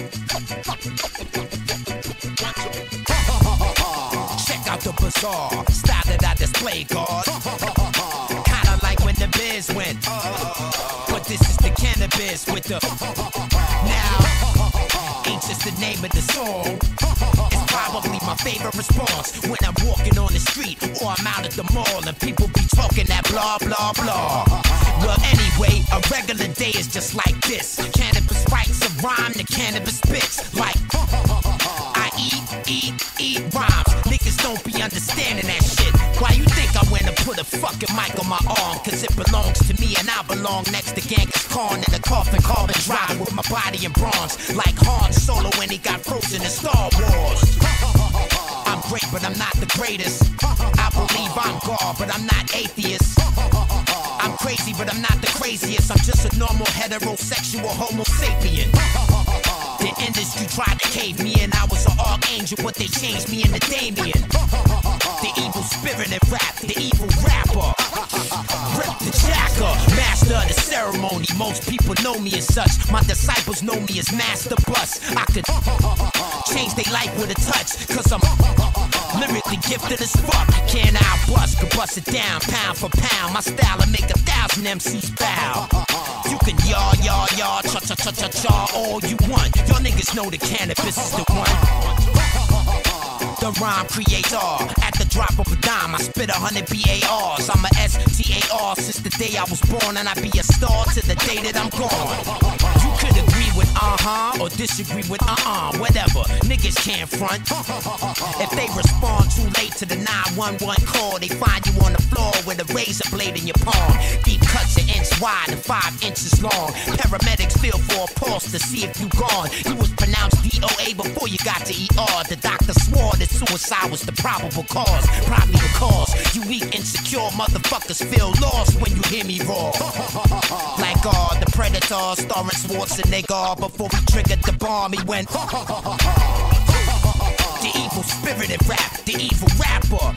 Check out the bazaar, style that I display, God. Kinda like when the biz went. But this is the Canibus with the. Now, ain't just the name of the song. Response when I'm walking on the street or I'm out at the mall and people be talking that blah blah blah. Well, anyway, a regular day is just like this. Canibus writes a rhyme, the Canibus spits like. I eat, eat, eat rhymes. Niggas don't be understanding that shit. Why you think I went and put a fucking mic on my arm? Cause it belongs to me and I belong next to Genghis Khan in a coffin carbon drive with my body in bronze. Like Han Solo when he got frozen in Star Wars. Great, but I'm not the greatest. I believe I'm God, but I'm not atheist. I'm crazy, but I'm not the craziest. I'm just a normal heterosexual homo sapien. The industry tried to cave me in. I was an archangel, but they changed me into Damien. The evil spirit in rap, the evil rapper. Rip the jacker, master the ceremony. Most people know me as such. My disciples know me as Master Bus. I could change their life with a touch, cause I'm lyrically gifted as fuck. Can I bust? Could bust it down, pound for pound. My style will make a thousand MCs bow. You can yaw, yaw, yaw, cha cha cha cha cha all you want. Y'all niggas know the Canibus is the one. The rhyme creator. Drop of a dime, I spit a hundred BARs. I'm a STAR since the day I was born, and I be a star to the day that I'm gone. You could agree with uh huh or disagree with uh uh, whatever. Niggas can't front. If they respond too late to the 911 call, they find you on the floor with a razor blade in your palm. Deep cuts an inch wide and five inches long. Paramedics feel for a pulse to see if you gone. You was pronounced DOA before you got to ER. The doctor swore suicide was the probable cause. Probably because you weak, insecure motherfuckers feel lost when you hear me roar. Like God, the Predator, starring Schwarzenegger. Before we triggered the bomb, he went. The evil spirit in rap, the evil rapper.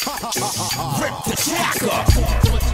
Rip the It's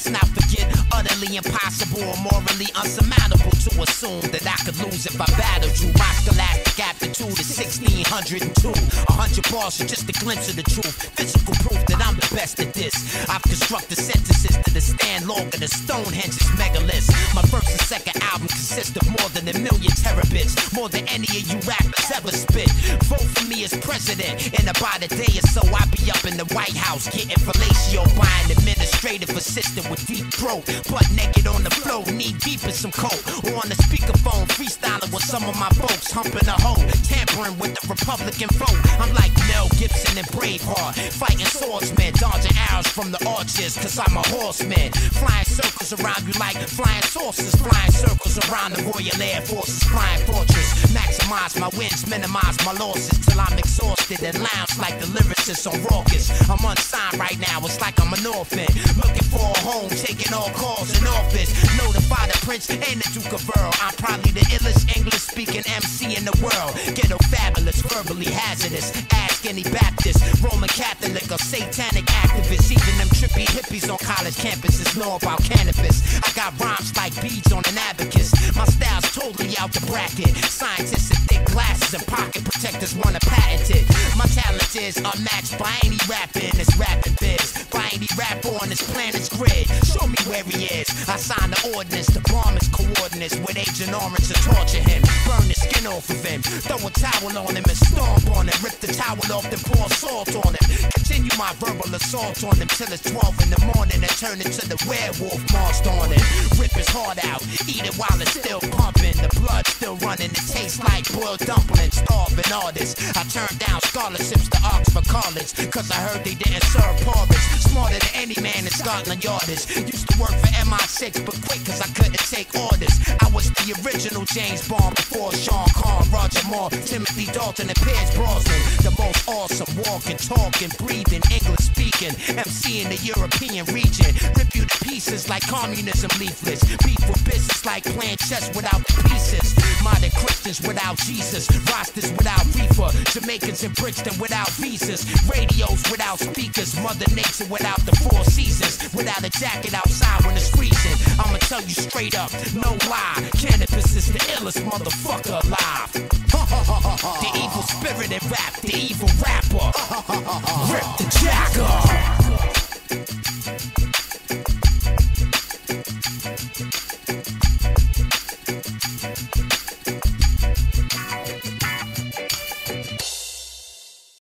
Let's not forget, utterly impossible or morally unsurmountable to assume that I could lose if I battled you. My scholastic aptitude is 1602. A hundred bars are just a glimpse of the truth. Physical proof that I'm best at this. I've constructed sentences that stand longer than Stonehenge's megaliths. My first and second album consist of more than a million terabits. More than any of you rappers ever spit. Vote for me as president. and about a day or so, I'll be up in the White House getting fellatio by administrative assistant with deep throat. Butt naked on the floor, knee deep in some coke. Or on the speakerphone, freestyling with some of my folks, humping a hoe, tampering with the Republican vote. I'm like Mel Gibson and Braveheart, fighting swordsmen, dodging arrows from the archers, cause I'm a horseman. Flying circles around you like flying saucers, flying circles around the Royal Air Force's flying fortress. Maximize my wins, minimize my losses till I'm exhausted and lounge like the lyricists on Rawkus. I'm unsigned right now, it's like I'm an orphan. Looking for a home, taking all calls in office. Notify the prince and the Duke of Earl. I'm probably the illest speaking MC in the world. Ghetto fabulous, verbally hazardous. Ask any Baptist, Roman Catholic, or satanic activist. Even them trippy hippies on college campuses know about Canibus. I got rhymes like beads on an abacus. My style's totally out the bracket. Scientists in thick glasses and pocket protectors wanna patent it. My talent is unmatched by any rapper in this rapping biz. By any rapper on this planet's grid. Show me where he is. I signed the ordinance, to bomb coordinates with Agent Orange to torture him. Burn the skin off of him. Throw a towel on him and stomp on him. Rip the towel off, then pour salt on him. My verbal assault on him till it's 12 in the morning and turn into the werewolf masked on. Rip his heart out, eat it while it's still pumping. The blood still running, it tastes like boiled dumplings. Starving artists. I turned down scholarships to Oxford College, cause I heard they didn't serve porridge. Smarter than any man in Scotland Yard. Used to work for MI6, but quit cause I couldn't take orders. I was original James Bond before Sean Conn, Roger Moore, Timothy Dalton, and Pierce Brosnan. The most awesome walking, talking, breathing, English speaking MC in the European region. Rip you to pieces like communism leaflets. Beef with business like playing chess without pieces. Modern Christians without Jesus. Rosters without reefer. Jamaicans in Brixton without visas. Radios without speakers. Mother Nature without the four seasons. Without a jacket outside when it's freezing. I'ma tell you straight up, no lie. Canibus is the illest motherfucker alive. the evil spirit in rap, the evil rapper. Rip the jacker.